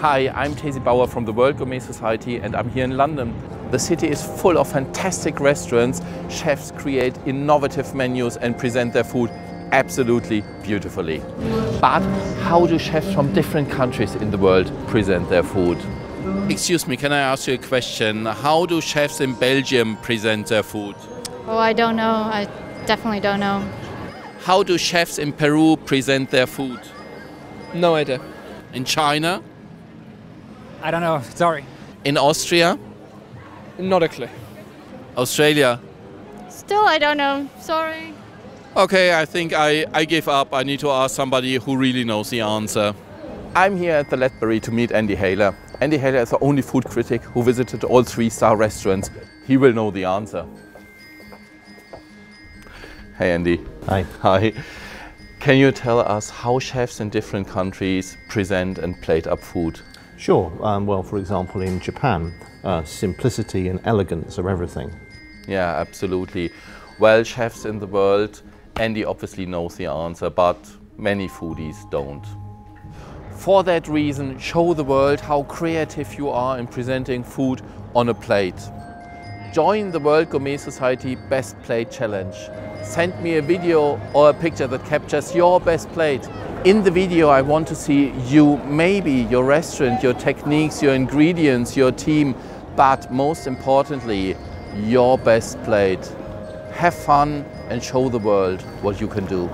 Hi, I'm Tesi Bauer from the World Gourmet Society and I'm here in London. The city is full of fantastic restaurants. Chefs create innovative menus and present their food absolutely beautifully. But how do chefs from different countries in the world present their food? Excuse me, can I ask you a question? How do chefs in Belgium present their food? Oh, I don't know. I definitely don't know. How do chefs in Peru present their food? No idea. In China? I don't know. Sorry. In Austria? Not a clue. Australia? Still, I don't know. Sorry. Okay, I think I, I give up. I need to ask somebody who really knows the answer. I'm here at the Ledbury to meet Andy Hayler. Andy Hayler is the only food critic who visited all three star restaurants. He will know the answer. Hey Andy. Hi. Hi. Can you tell us how chefs in different countries present and plate up food? Sure. Um, well, for example, in Japan, uh, simplicity and elegance are everything. Yeah, absolutely. Well, chefs in the world, Andy obviously knows the answer, but many foodies don't. For that reason, show the world how creative you are in presenting food on a plate. Join the World Gourmet Society Best Plate Challenge. Send me a video or a picture that captures your best plate. In the video, I want to see you, maybe your restaurant, your techniques, your ingredients, your team, but most importantly, your best plate. Have fun and show the world what you can do.